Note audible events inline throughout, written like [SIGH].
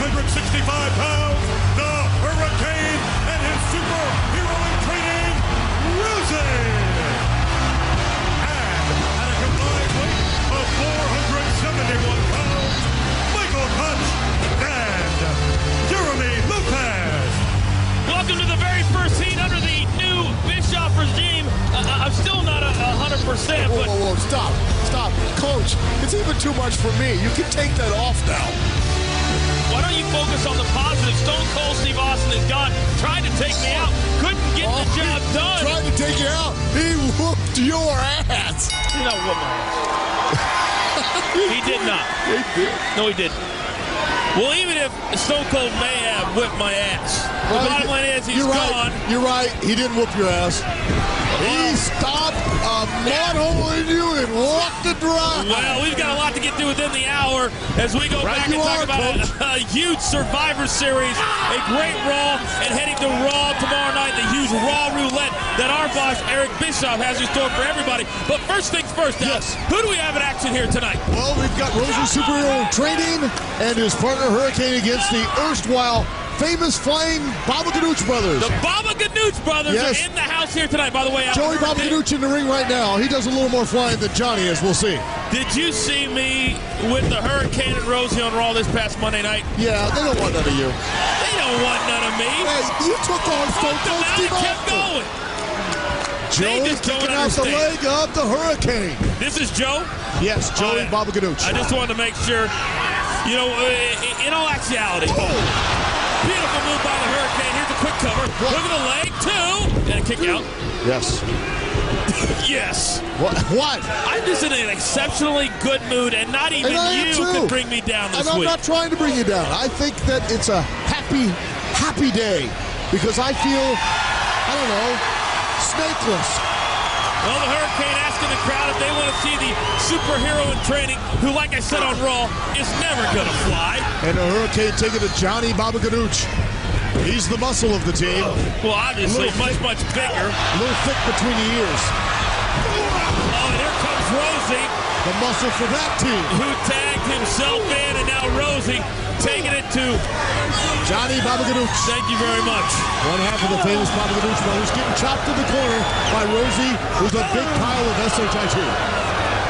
weight 565 pounds, the Hurricane and his superhero in training, Rosey. And at a combined weight of 471 pounds, Michael Punch and Jeremy Lopez. Welcome to the very first heat under the new Bischoff regime. Uh, I'm still not a, a hundred percent, Whoa, but whoa, whoa, stop, stop. Coach, it's even too much for me. You can take that off now. Why don't you focus on the positive? Stone Cold Steve Austin is gone, tried to take me out, couldn't get the Oh, job done. Tried to take you out. He whooped your ass. You know what, He did not. He did. No, he didn't. Well, even if Stone Cold may have whipped my ass, the bottom line is he's You're gone. right. You're right. He didn't whoop your ass. He stopped a mud hole in you and walked the drive. Well, we've got a lot to get through within the hour as we go Right back and talk are, about a, a huge Survivor Series, a great Raw, and heading to Raw tomorrow night, the huge Raw roulette that our boss Eric Bischoff has in store for everybody. But first things first, Alex, Yes. who do we have in action here tonight? Well, we've got Rosey Superhero in training and his partner Hurricane against the erstwhile famous flying Baba Ganoush brothers. The Baba Ganoush brothers Yes. are in the house here tonight, by the way. Joey. Baba Ganoush in the ring right now. He does a little more flying than Johnny is. We'll see. Did you see me with the Hurricane and Rosey on Raw this past Monday night? Yeah, they don't want none of you. They don't want none of me. Hey, you took on Stone Cold Steve kept going. Joey kicking out the leg of the Hurricane. This is Joe. Yes, Joey Oh, yeah. Baba Ganoush. I just wanted to make sure, you know, in all actuality, by the Hurricane. Here's a quick cover. Look at the leg, two, and a kick out. Yes. [LAUGHS] Yes. What? What? I'm just in an exceptionally good mood, and not even And you too. could bring me down this And I'm week. not trying to bring you down. I think that it's a happy, happy day because I feel, I don't know, snakeless. Well, the Hurricane asking the crowd if they want to see the superhero in training, who, like I said on Raw, is never going to fly. And the Hurricane taking to Johnny Baba Ganoush. He's the muscle of the team. Well, obviously, Little much, much bigger. A little thick between the ears. Oh, and here comes Rosey. The muscle for that team. who tagged himself in, and now Rosey taking it to. Johnny Baba Thank you very much. One half of the famous Baba Ganoush brothers getting chopped in the corner by Rosey, who's a big pile of SHIT.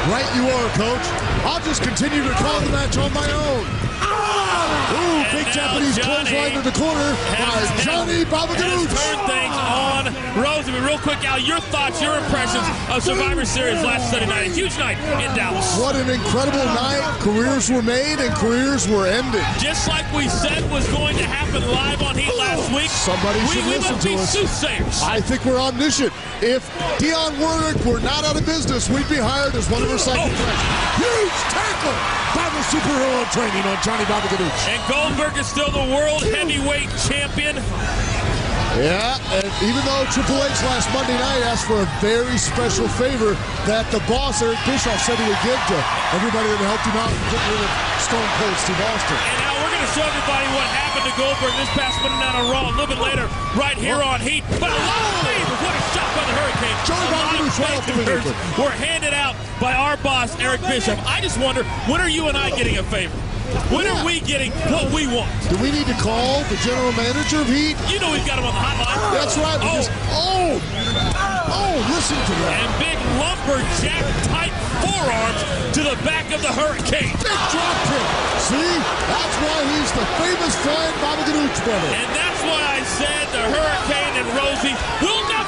Right you are, coach. I'll just continue to call the match on my own. Ah! Ooh, big Japanese clothesline in the corner by Johnny Baba has Ganoush. things on Rosey. But real quick, Al, your thoughts, your impressions of Survivor Series last Sunday night. A huge night in Dallas. What an incredible night. Careers were made and careers were ended. Just like we said was going to happen live on Heat last week. Somebody we, should we listen to be us. soothsayers. I think we're omniscient. If Dionne Warwick were not out of business, we'd be hired as one of our psychic Oh. threats. Huge tackle by the superhero training on Johnny Baba Ganoush. and Goldberg is still the world heavyweight champion. Yeah, and even though Triple H last Monday night asked for a very special favor that the boss, Eric Bischoff, said he would give to everybody that helped him out and get rid of Stone Cold Steve Austin. And now we're going to show everybody what happened to Goldberg this past Monday night on Raw a little bit later, right here on Heat. But a lot of favors, what a shot by the Hurricane. Joey a lot of right off the favors were handed out by our boss, Eric Bischoff. I just wonder, when are you and I getting a favor? When are we getting what we want? Do we need to call the general manager of Heat? You know we've got him on the hotline. That's right. Oh, Because, oh, oh, listen to that. and big lumberjack type forearms to the back of the Hurricane. Big drop kick. See? That's why he's the famous flying Baba Ganoush brother. And that's why I said the Hurricane and Rosey will never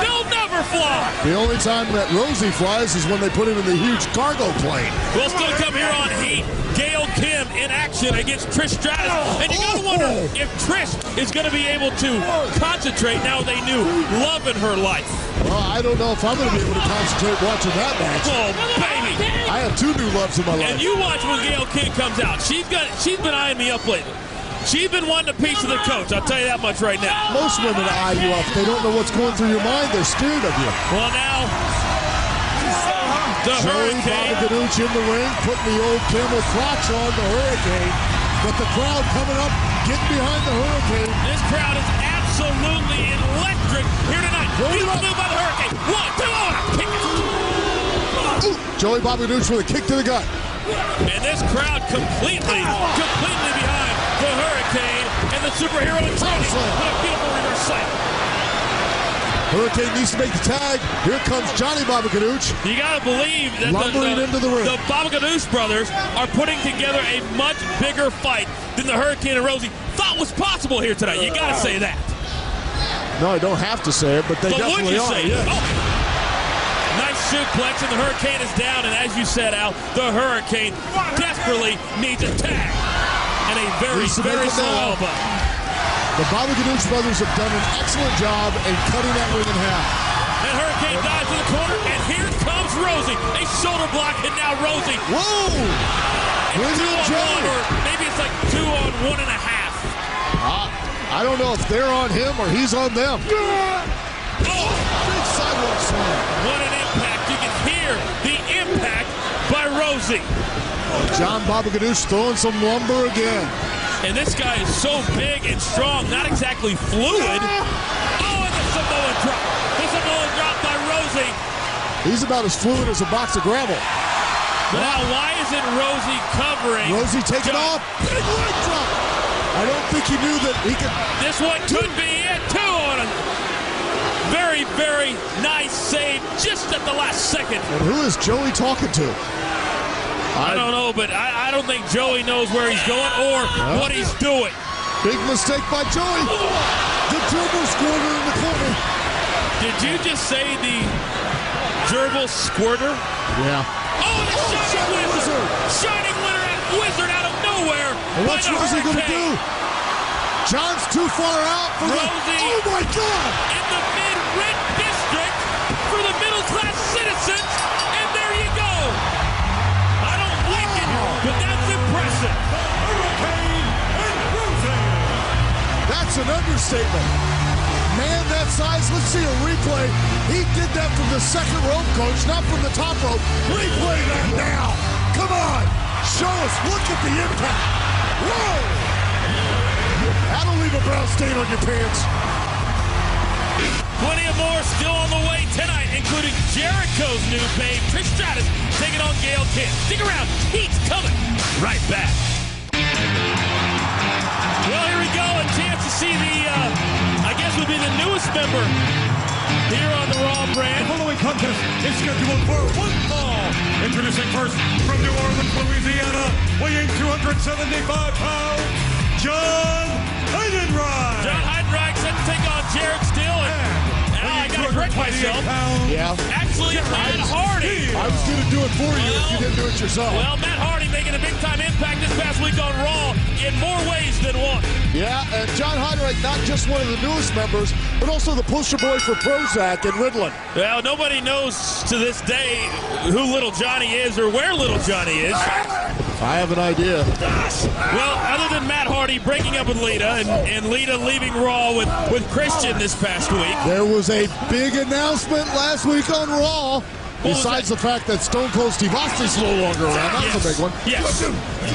They'll never fly. The only time that Rosey flies is when they put him in the huge cargo plane. We'll still come here on Heat. Gail Kim in action against Trish Stratus. And you gotta wonder if Trish is gonna be able to concentrate now they knew love in her life. Well, I don't know if I'm going to be able to concentrate watching that match. Oh, baby. I have two new loves in my life. And you watch when Gail Kim comes out. She's got she's been eyeing me up lately. She's been wanting a piece of the coach. I'll tell you that much right now. Most women eye you up. They don't know what's going through your mind. They're scared of you. Well now the Joey Hurricane. Baba in the ring, putting the old camel crotch on the Hurricane. But the crowd coming up, getting behind the Hurricane. This crowd is absolutely electric here tonight. Beautiful move by the Hurricane. One, two, oh, and a kick. Joey Ganoush with a kick to the gut. And this crowd completely, completely behind the Hurricane and the superhero in training. What a beautiful reverse sight. Hurricane needs to make the tag. Here comes Johnny Baba Ganoush. You gotta believe that Lumbering the, into the ring. the Babaganoush brothers are putting together a much bigger fight than the Hurricane and Rosey thought was possible here tonight. You gotta say that. No, I don't have to say it, but they But definitely you are. yeah. Oh. Nice suplex, and the Hurricane is down. And as you said, Al, the Hurricane desperately needs a tag. And a very, Needs to make very it small elbow. The Baba Ganoush brothers have done an excellent job in cutting that ring in half. And Hurricane dives to the corner, and here comes Rosey. A shoulder block, and now Rosey. Whoa! Bring Two on Joey. one, or maybe it's like two on one and a half. I don't know if they're on him or he's on them. Oh, Big sidewalk slam. what an impact. You can hear the impact by Rosey. John Babagadoosh throwing some lumber again. And this guy is so big and strong, not exactly fluid. Oh, and the Samoan drop. The Samoan drop by Rosey. He's about as fluid as a box of gravel. Now, why isn't Rosey covering? Rosey taking off. Big leg drop. I don't think he knew that he could. This one could be it. Two on him. Very, very nice save just at the last second. And who is Joey talking to? I don't know, but I, I don't think Joey knows where he's going or what he's doing. Big mistake by Joey. The dribble squirter in the corner. Did you just say the gerbil squirter? Yeah. Oh, the oh, shining Shining wizard! Wizard. Shining wizard, wizard out of nowhere! And what's Rosey going to do? John's too far out for the. Oh my God! In the mid-red district That's an understatement. Man that size, let's see a replay. He did that from the second rope, coach, not from the top rope. Replay that now. Come on. Show us. Look at the impact. Whoa. That'll leave a brown stain on your pants. Plenty of more still on the way tonight, including Jericho's new babe, Trish Stratus, taking on Gail Kim. Stick around, heat's coming right back. Newest member here on the Raw brand. following contest is scheduled for one fall. Introducing first from New Orleans, Louisiana, weighing 275 pounds, John Heidenreich. John Heidenreich set to take on Jared Steele, and now I gotta correct myself. Pounds, Yeah. Actually, Matt Hardy. I was going to do it for you if you didn't do it yourself. Well, Matt Hardy making a big time impact this past week on Raw in more ways than one. Yeah, and John Heidenreich, not just one of the newest members, but also the poster boy for Prozac and Ritalin. Well, nobody knows to this day who Little Johnny is or where Little Johnny is. I have an idea. Well, other than Matt Hardy breaking up with Lita and, and Lita leaving Raw with, with Christian this past week. There was a big announcement last week on Raw. Besides the fact that Stone Cold Steve Austin's no longer around, that's a big one. Yes.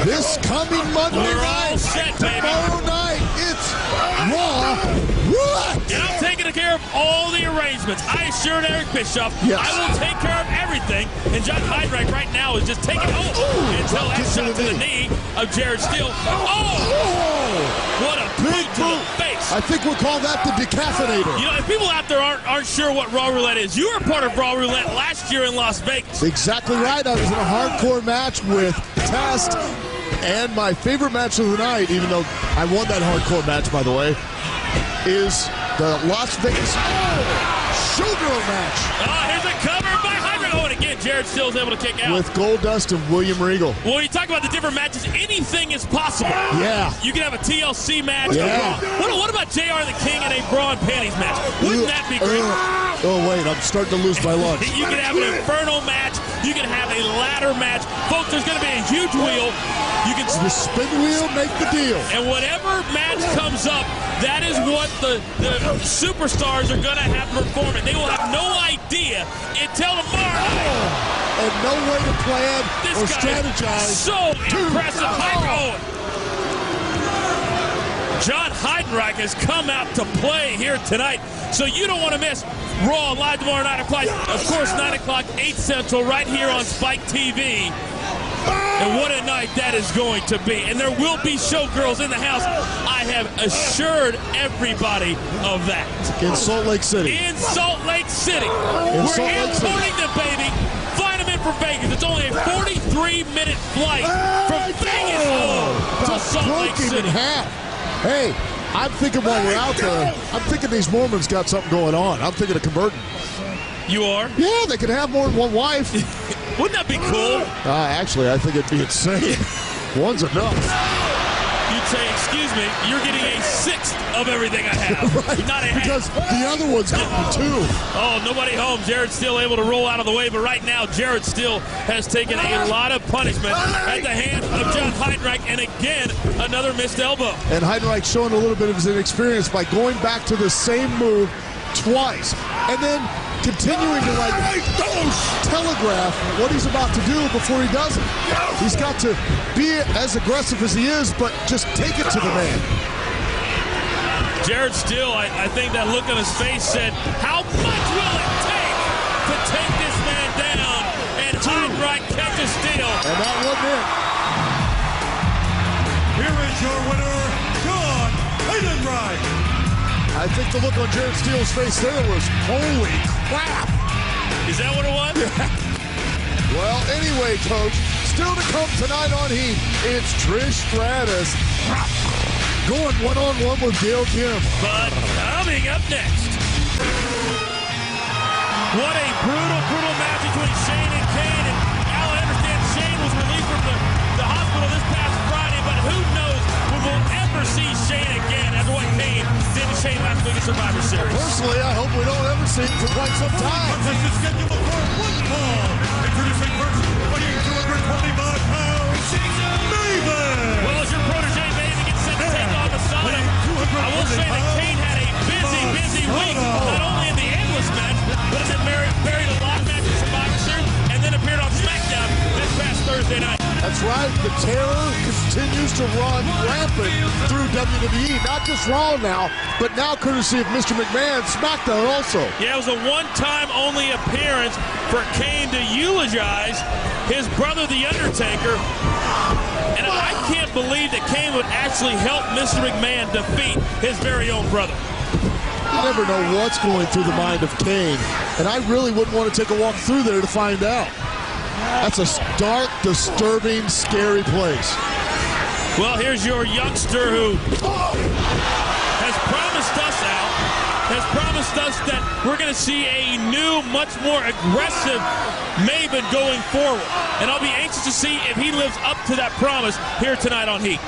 This coming Monday We're all night, set, baby. tomorrow night, it's Raw. What? Taking care of all the arrangements. I assured Eric Bischoff Yes. I will take care of everything. And John Heidenreich right now is just taking oh, until that shot the to the knee of Jared Steele. Oh, Whoa! what a Big boot to the boot. face. I think we'll call that the decaffeinator. You know, if people out there aren't, aren't sure what Raw Roulette is, you were part of Raw Roulette last year in Las Vegas. Exactly right. I was in a hardcore match with Test. And my favorite match of the night, even though I won that hardcore match, by the way, is the Las Vegas oh, Showgirl match Oh, here's a cover by Heidenreich. Oh, and again, Jared Steele's able to kick out. with Goldust and William Regal. well, when you talk about the different matches, anything is possible. Yeah. You can have a TLC match. Yeah. What, what about JR the King in a bra and panties match? Wouldn't that be great? Uh, oh, wait, I'm starting to lose my lunch. [LAUGHS] You can have an Inferno match. You can have a ladder match. Folks, there's going to be a huge wheel. You can The spin wheel, make the deal. and whatever match comes up, that is what the, the superstars are going to have performing. They will have no idea until tomorrow. And no way to plan This or guy is strategize. so impressive. Hydro. John Heidenreich has come out to play here tonight, so you don't want to miss Raw live tomorrow 9 o'clock. Of course, 9 o'clock, 8 Central, right here on Spike TV. And what a night that is going to be. And there will be showgirls in the house. I have assured everybody of that. In Salt Lake City. In Salt Lake City. In We're Salt importing them, baby. Flying them in for Vegas. It's only a 43-minute flight from Vegas home to Salt Lake in City. Hey, I'm thinking while we're out there, I'm thinking these Mormons got something going on. I'm thinking of converting. You are? Yeah, they could have more than one wife. [LAUGHS] Wouldn't that be cool? Uh, actually, I think it'd be insane. One's enough. Say, excuse me, you're getting a sixth of everything I have. [LAUGHS] Not a half. Because the other one's getting two. Oh, nobody home. Jared Steele able to roll out of the way, but right now Jared Steele has taken a ah! lot of punishment ah! at the hands of John Heidenreich, and again another missed elbow. And Heidenreich showing a little bit of his inexperience by going back to the same move twice. And then continuing to like telegraph what he's about to do before he does it. He's got to be as aggressive as he is, but just take it to the man. Jared Steele, I, I think that look on his face said, "How much will it take to take this man down?" And Heidenreich catches Steele. And that wasn't it. I think the look on Jared Steele's face there was, holy crap. Is that what it was? [LAUGHS] Well, anyway, coach, still to come tonight on Heat, it's Trish Stratus going one-on-one with Gail Kim. But coming up next, what a brutal, brutal match between Shane and Kane. And Al, I understand Shane was released from the, the hospital this past But who knows when we'll ever see Shane again after what Kane did to Shane last week at Survivor Series. Personally, I hope we don't ever see him for quite some time. Contest is scheduled for one. Introducing first, weighing 225 pounds, Maven. Well, as your protege Maven gets set to take on Masada, I will say that Kane had a busy, busy week, not only in the endless match, but has been buried, a lot of matches at Survivor Series, and then appeared on SmackDown this past Thursday night. That's right. The terror continues to run rampant through WWE. Not just Raw now, but now courtesy of Mr. McMahon, SmackDown also. Yeah, it was a one-time only appearance for Kane to eulogize his brother, The Undertaker. And I can't believe that Kane would actually help Mr. McMahon defeat his very own brother. You never know what's going through the mind of Kane, and I really wouldn't want to take a walk through there to find out. That's a dark, disturbing, scary place. Well, here's your youngster who has promised us out, has promised us that we're going to see a new, much more aggressive Maven going forward. And I'll be anxious to see if he lives up to that promise here tonight on Heat.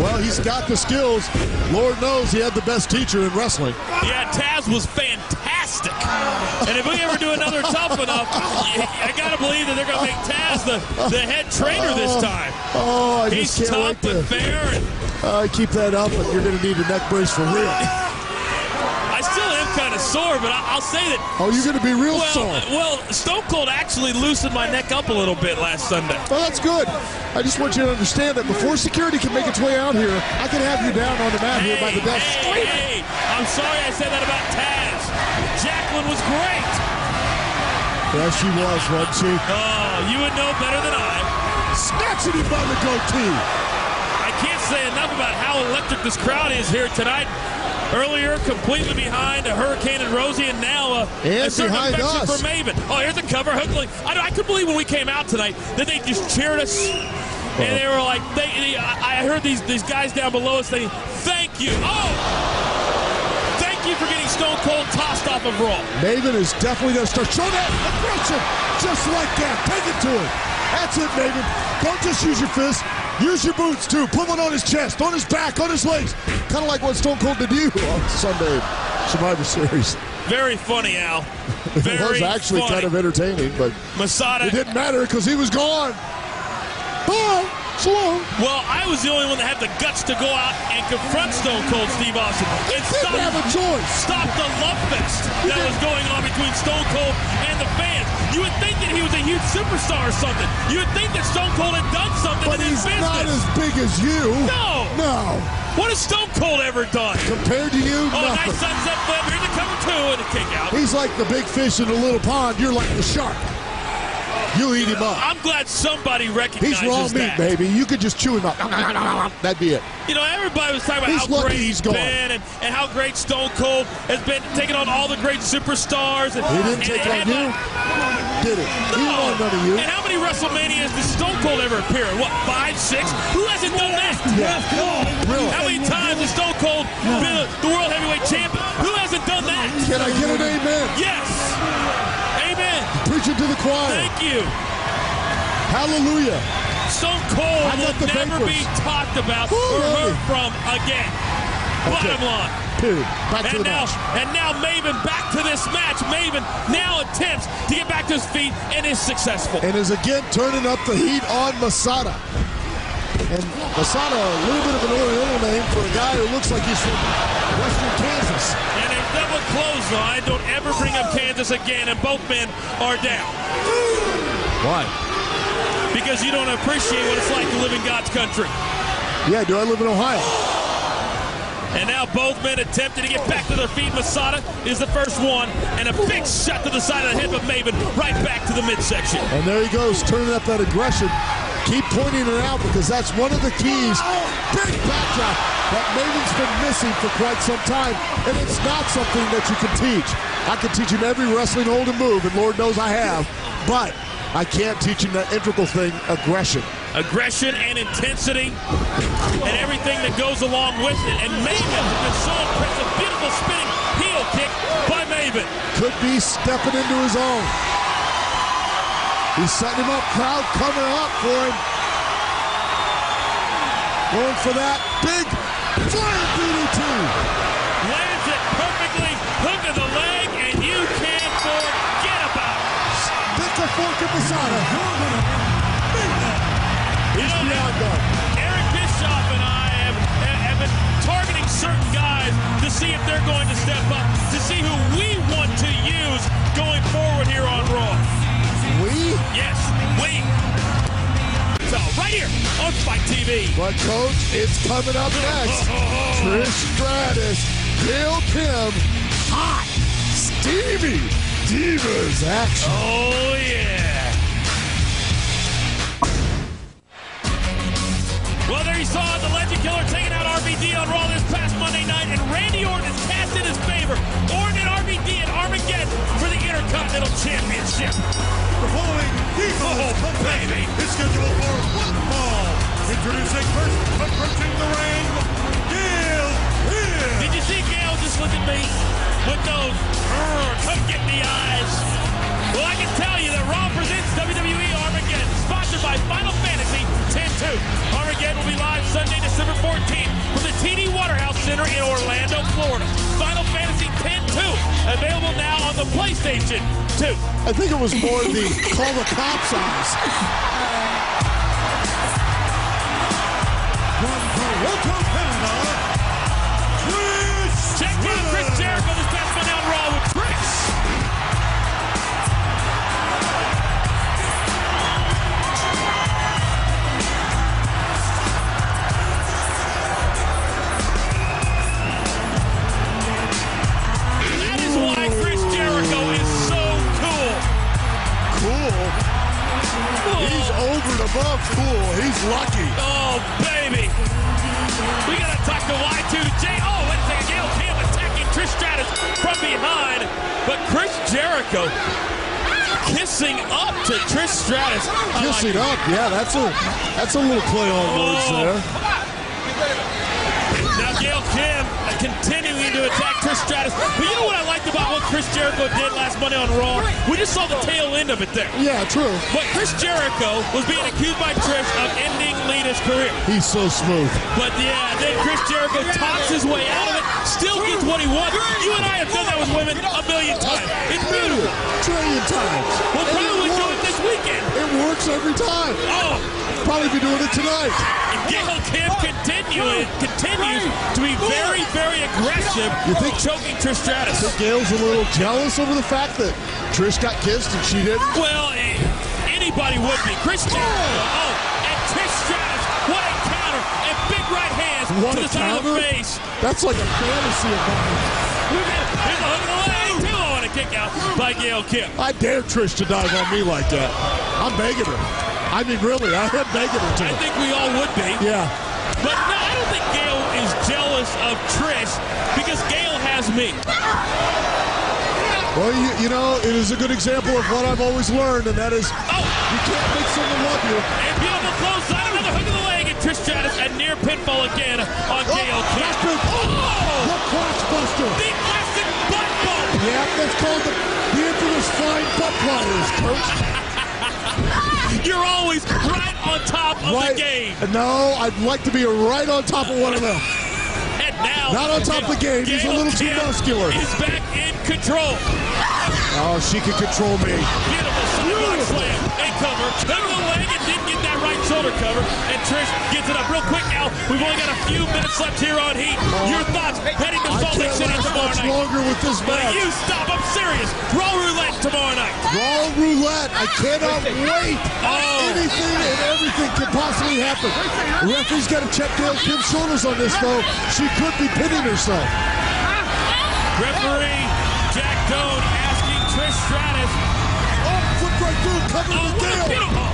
Well, he's got the skills. Lord knows he had the best teacher in wrestling. Yeah, Taz was fantastic. And if we ever do another tough enough, I got to believe that they're going to make Taz the, the head trainer this time. Oh, I He's just can't tough wait and fair. And uh, keep that up, and you're going to need a neck brace for real. I still am kind of sore, but I, I'll say that Oh, you're going to be real Well, sore. well, Stone Cold actually loosened my neck up a little bit last Sunday. Well, that's good. I just want you to understand that before security can make its way out here, I can have you down on the mat here by the desk hey, hey, I'm sorry I said that about Taz. Jacqueline was great. Yeah, she was, wasn't she? Oh, you would know better than I. Snatching him by the goatee. I can't say enough about how electric this crowd is here tonight. Earlier, completely behind a Hurricane and Rosey, and now uh, a certain behind for Maven. Oh, here's the cover. Hookley. I, I couldn't believe when we came out tonight that they just cheered us. And they were like, they, they, I I heard these, these guys down below us saying, thank you. Oh! Thank you for getting Stone Cold tossed off of Raw. Maven is definitely going to start. Show that aggression just like that. Take it to him. That's it, Maven. Don't just use your fist. Use your boots, too. Put one on his chest, on his back, on his legs. Kind of like what Stone Cold did to you [LAUGHS] on Sunday Survivor Series. Very funny, Al. [LAUGHS] It was actually funny. kind of entertaining, but Masada. it didn't matter because he was gone. Bye. Well, I was the only one that had the guts to go out and confront Stone Cold Steve Austin and Didn't stop, have a choice. stop the love fest that was going on between Stone Cold and the fans. You would think that he was a huge superstar or something. You would think that Stone Cold had done something But in his he's not as big as you. No. No. What has Stone Cold ever done? Compared to you, Oh, nothing. nice sunset flip. Here's the cover two and a kick out. He's like the big fish in a little pond. You're like the shark. You eat him up. I'm glad somebody recognizes He's raw meat, that. baby. You could just chew him up. That'd be it. You know, everybody was talking about He's how great he's he's gone. been and, and how great Stone Cold has been taking on all the great superstars. And, He didn't and- take and on you. Did it? He won none of you. And how many WrestleManias does Stone Cold ever appear in? What, five, six? Who hasn't done that? Yeah. Really? How many times has Stone Cold been the World Heavyweight Champion? Who hasn't done that? Can I get an amen? Yes. Amen. Preaching to the choir. Thank you. Hallelujah. Stone Cold I will never vapors. be talked about Ooh, or heard from again. Okay. Bottom line. Period. Back to the now, match. and now Maven back to this match. Maven now attempts to get back to his feet and is successful. And is again turning up the heat on Masada. And Masada, a little bit of an oriental name for a guy who looks like he's from western Kansas. A clothesline. Don't ever bring up Kansas again. And both men are down Why? because you don't appreciate what it's like to live in God's country. Yeah, do I live in Ohio? And now both men attempting to get back to their feet. Masada is the first one, and a big shot to the side of the hip of Maven, right back to the midsection. And there he goes, turning up that aggression. Keep pointing it out because that's one of the keys. Big backdrop that Maven's been missing for quite some time, and it's not something that you can teach. I can teach him every wrestling hold and move, and Lord knows I have, but I can't teach him that integral thing, aggression. Aggression and intensity, and everything that goes along with it. And Maven has been so impressive. Beautiful spinning heel kick by Maven. Could be stepping into his own. He's setting him up, crowd coming up for him. Going for that big flying DDT. Lands it perfectly, hook of the leg, and you can't forget about it. Stick a fork in Masada. He's beyond done. Eric Bischoff and I have, have been targeting certain guys to see if they're going to step up, to see who we want to use going forward here on Raw. We? Yes, we. So, right here on Spike TV. But coach, it's coming up next. [LAUGHS] Trish Stratus, Gail Kim, hot, Stevie, Divas action. Oh, yeah. Well, there you saw the Legend Killer taking out RVD on Raw this past Monday night, and Randy Orton is cast in his favor. Orton and RVD at Armageddon for the Intercontinental Championship. The following Eagles oh, oh, oh, baby. is scheduled for one fall. Introducing first, approaching the ring, Gail. Did you see Gail just look at me with those "Grr, come get the eyes? Well, I can tell you that Raw presents WWE Armageddon, sponsored by Final Fantasy 10-2. Armageddon will be live Sunday, December 14th from the TD Waterhouse Center in Orlando, Florida. Final Fantasy X-2, available now on the PlayStation 2. I think it was more the [LAUGHS] call the cops eyes. From Toronto, Yeah, that's a that's a little play on words Oh. there. Now Gail Kim uh, continuing to attack Trish Stratus. But you know what I liked about what Chris Jericho did last Monday on Raw? We just saw the tail end of it there. Yeah, true. But Chris Jericho was being accused by Trish of ending Lita's career. He's so smooth. But yeah, then Chris Jericho talks his way out of it, still gets what he wants. You and I have done that with women a million times. It's beautiful. Trillion times. We'll probably do it weekend. It works every time. Oh, Probably be doing it tonight. and Gail Kim continue, continues to be very, very aggressive. You think- choking Trish Stratus? Think Gail's a little jealous over the fact that Trish got kissed and she didn't. Well, eh, anybody would be. Chris Jericho. Oh, and Trish Stratus. What a counter. And big right hands What to the side of the face. That's like a fantasy of mine. Look at it. Here's a hook of the kick out by Gail Kim. I dare Trish to dive on me like that. I'm begging her. I mean, really, I am begging her to. I think we all would be. Yeah. But no, I don't think Gail is jealous of Trish because Gail has me. Well, you, you know, it is a good example of what I've always learned, and that is Oh, you can't make someone love you. and beautiful close side, another hook of the leg, and Trish Stratus a near pinfall again on oh, Gail Oh, Kim. that's big. Oh! The crotch buster. The classic butt bump. Yeah, that's called the, the infamous flying butt pliers, coach. You're always right on top of Right. the game. No, I'd like to be right on top of one of them. And now, Not on top of the game. He's a little too muscular. He's back in control. Oh, she can control me. Beautiful slam. Cover. Hook of the leg and didn't get that right shoulder cover. And Trish gets it up real quick now. We've only got a few minutes left here on Heat. Your thoughts heading to Salt Lake City tomorrow night. longer with this match. you stop? I'm serious. Raw roulette tomorrow night. Raw roulette. I cannot wait. Oh. Anything and everything can possibly happen. The referee's got to check Gail Kim's shoulders on this, though. She could be pinning herself. Referee Jack Doan asking Trish Stratus. Through, Oh, the what a Gail. beautiful.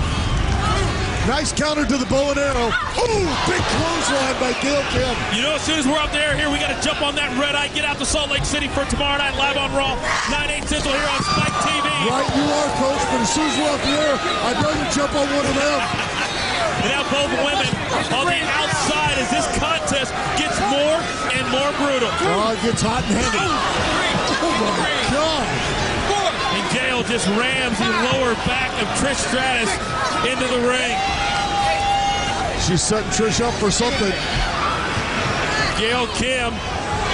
Nice counter to the bow and arrow. Oh, big clothesline by Gail Kim. You know, as soon as we're up there here, we got to jump on that red eye, get out to Salt Lake City for tomorrow night live on Raw, 9, 8 Central here on Spike TV. Right, you are, coach, but as soon as we're up here, I'd rather jump on one of them. And now both women on the outside as this contest gets more and more brutal. Oh, it gets hot and heavy. Oh, my God. Gail just rams the lower back of Trish Stratus into the ring. She's setting Trish up for something. Gail Kim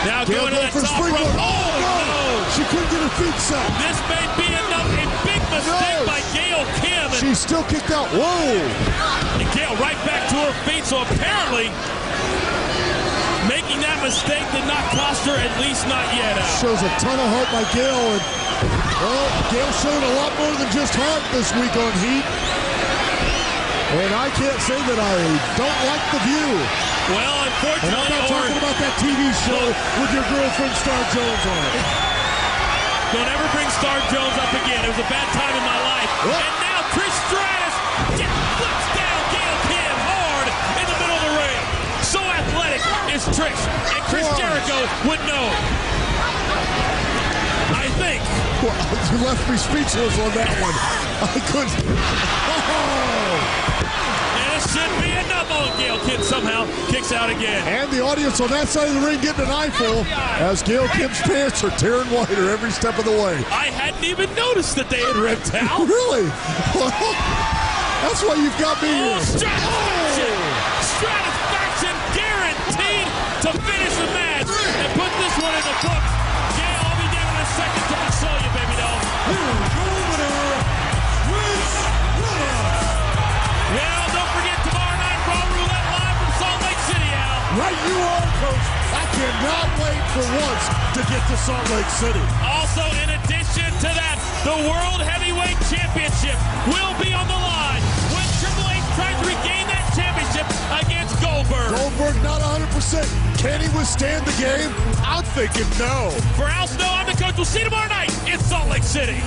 now Gail going to that top rope. Oh, no! She couldn't get her feet set. This may be enough. A big mistake No. by Gail Kim. And, She's still kicked out. Whoa. and Gail right back to her feet. So apparently, making that mistake did not cost her, at least not yet. Al. Shows a ton of heart by Gail. And, well, Gail showed a lot more than just heart this week on Heat. And I can't say that I don't like the view. Well, And I'm unfortunately, not talking about that TV show with your girlfriend Star Jones on it. don't ever bring Star Jones up again. It was a bad time in my life. What? And now Trish Stratus flips down Gail Kim hard in the middle of the ring. So athletic is Trish, and Chris Jericho would know. Well, you left me speechless on that one. I couldn't. Oh! And it should be enough on Gail Kim somehow kicks out again. And the audience on that side of the ring getting an eyeful as Gail Kim's pants are tearing whiter every step of the way. I hadn't even noticed that they had ripped out. [LAUGHS] Really? That's why you've got me Oh, here. Oh, Stratisfaction! Stratisfaction guaranteed to finish the match and put this one in the books. Console you, baby doll. Well, don't forget tomorrow night, Raw Roulette live from Salt Lake City, Al. Right you are, Coach. I cannot wait for once to get to Salt Lake City. Also, in addition to that, the World Heavyweight Championship will be on the line when Triple H tries to regain that championship Goldberg. Goldberg not 100%. Can he withstand the game? I'm thinking no. For Al Snow, I'm the coach. We'll see you tomorrow night in Salt Lake City.